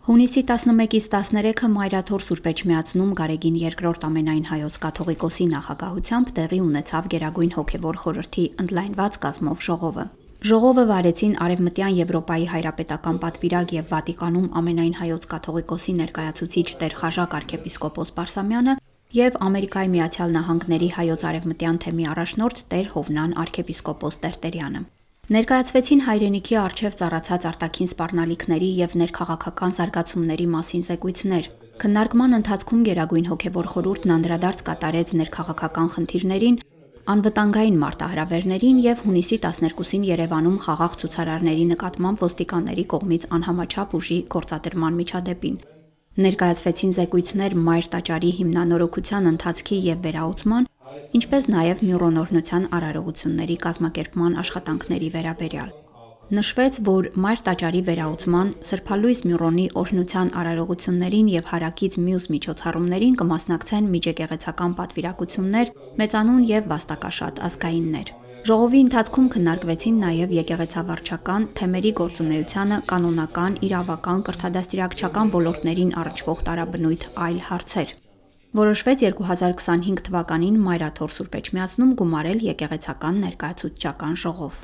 Հունիսի 11-ից 13-ը Մայրաթոր Սուրբ Էջմիածնում Գարեգին II ամենայն հայոց կաթողիկոսի նախագահությամբ տեղի ունեցավ Գերագույն հոգևոր խորհրդի ընդլայնված կազմով ժողովը։ Ժողովը վարեցին Արևմտյան Եվրոպայի հայրապետական պատվիրակ եւ Վատիկանում ամենայն հայոց կաթողիկոսի ներկայացուցիչ Տեր Խաժակ arczepiskopos Պարսամյանը եւ Ամերիկայի Միացյալ Նահանգների հայոց արևմտյան թեմի առաջնորդ Տեր Հովնան arczepiskopos Տերտերյանը։ Ներկայացվեցին հայրենիքի արչև ծառացած արտաքին սպառնալիքների եւ ներքաղաքական զարգացումների մասին զեկույցներ։ Քննարկման ընթացքում Գերագույն հոգևոր խորհուրդն անդրադարձ կատարեց ներքաղաքական խնդիրներին, անվտանգային մարտահրավերներին եւ հունիսի 12-ին Երևանում խաղաղ ցուցարարների նկատմամբ ոստիկանների կողմից անհամաչափ ուժի գործադրման միջադեպին։ Ներկայացվեցին զեկույցներ Մայր տաճարի հիմնանորոգության ընթացքի եւ վերահսկման, ինչպես նաեւ Մյուրոնորնության արարողությունների կազմակերպման աշխատանքների վերաբերյալ։ Նշվեց, որ Մայր տաճարի վերահսկման, Սրբալույս Մյուրոնի օրհնության արարողություններին եւ հարակից մյուս միջոցառումներին կմասնակցեն միջեկեղեցական պատվիրակություններ, մեծանուն եւ վաստակաշատ ազգայիններ։ Ժողովի ընթացքում քննարկվեցին նաև եկեղեցավարչական թեմերի գործունեությանը, կանոնական, իրավական, կրթադաստիարակչական ոլորտներին առնչվող տարաբնույթ այլ հարցեր։ Որոշվեց 2025 թվականին Մայրաթոր Սուրբ Էջմիածնում գումարել եկեղեցական ներկայացուցչական ժողով։